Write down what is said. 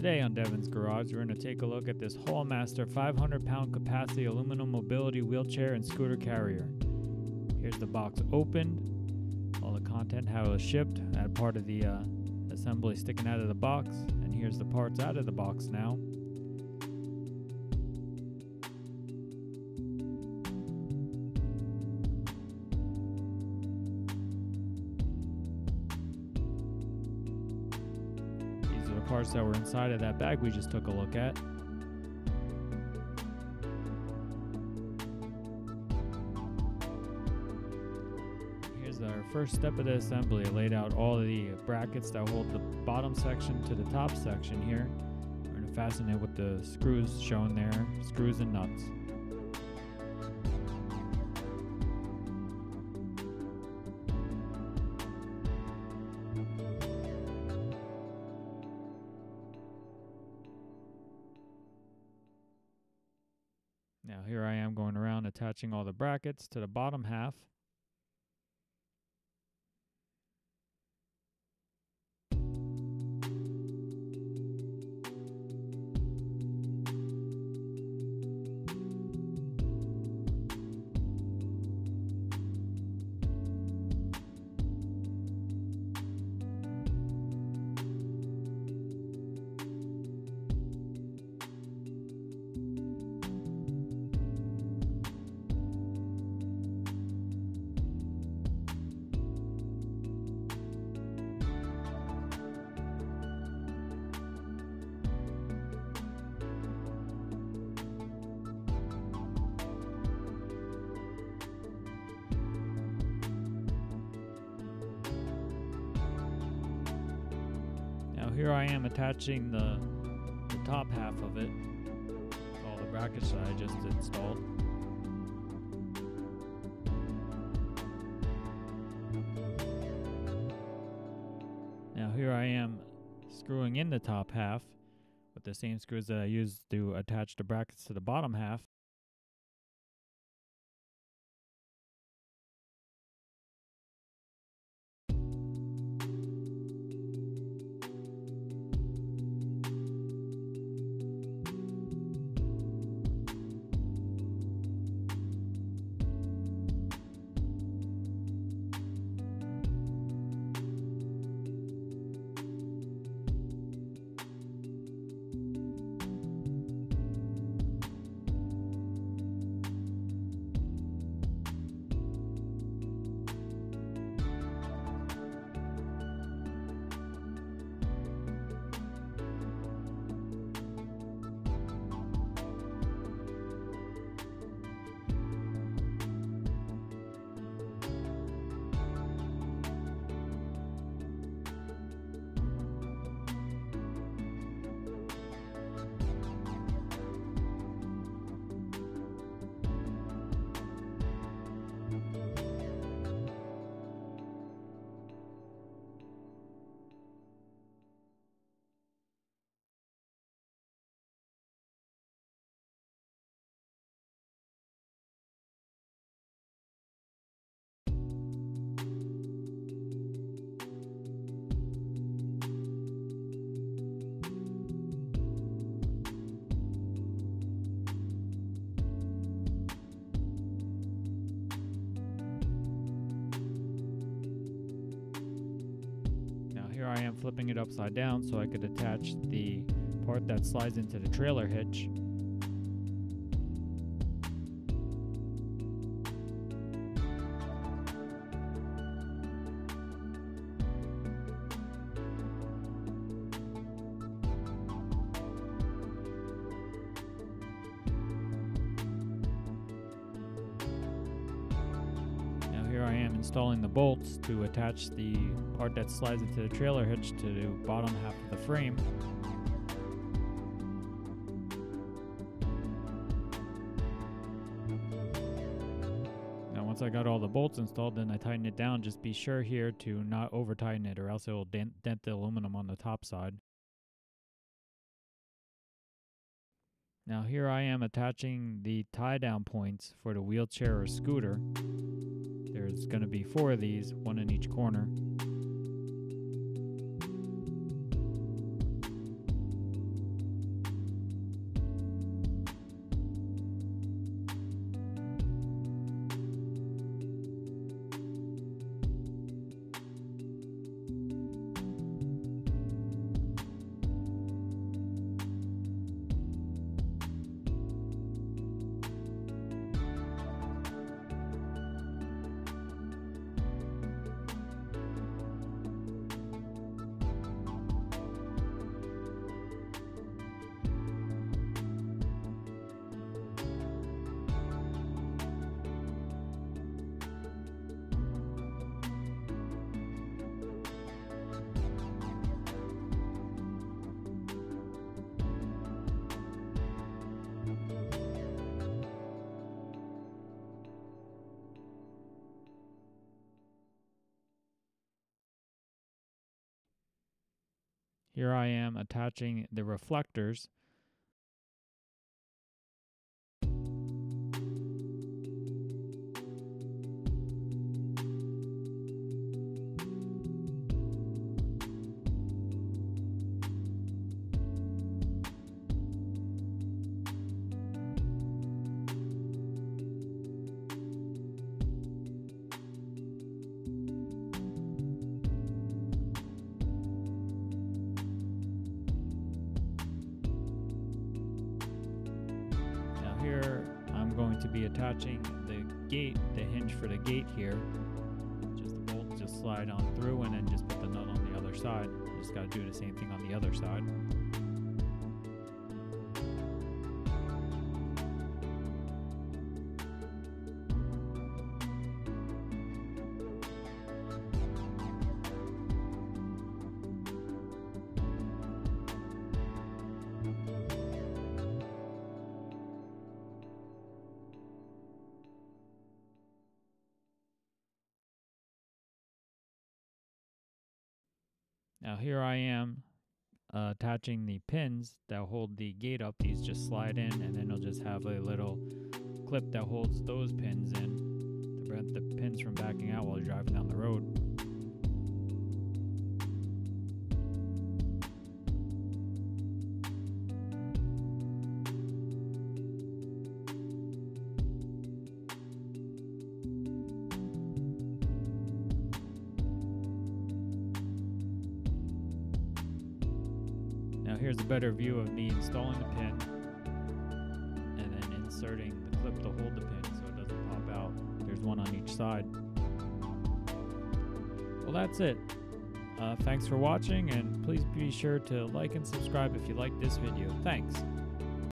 Today on Devin's Garage, we're going to take a look at this Haul Master 500 pound capacity aluminum mobility wheelchair and scooter carrier. Here's the box opened, all the content, how it was shipped, that part of the uh, assembly sticking out of the box, and here's the parts out of the box now. Parts that were inside of that bag we just took a look at. Here's our first step of the assembly. I laid out all the brackets that hold the bottom section to the top section here. We're going to fasten it with the screws shown there, screws and nuts. Now here I am going around attaching all the brackets to the bottom half. Now here I am attaching the, the top half of it, all the brackets that I just installed. Now here I am screwing in the top half with the same screws that I used to attach the brackets to the bottom half. Flipping it upside down so I could attach the part that slides into the trailer hitch. Installing the bolts to attach the part that slides into the trailer hitch to the bottom half of the frame. Now once I got all the bolts installed, then I tighten it down. Just be sure here to not over tighten it or else it will dent, dent the aluminum on the top side. Now here I am attaching the tie down points for the wheelchair or scooter. There's going to be four of these, one in each corner. Here I am attaching the reflectors here I'm going to be attaching the gate, the hinge for the gate here. Just the bolt just slide on through and then just put the nut on the other side. Just got to do the same thing on the other side. Now here I am uh, attaching the pins that hold the gate up. These just slide in and then it'll just have a little clip that holds those pins in to prevent the pins from backing out while you're driving down the road. Better view of me installing the pin and then inserting the clip to hold the pin so it doesn't pop out. There's one on each side. Well, that's it. Uh, thanks for watching and please be sure to like and subscribe if you like this video. Thanks.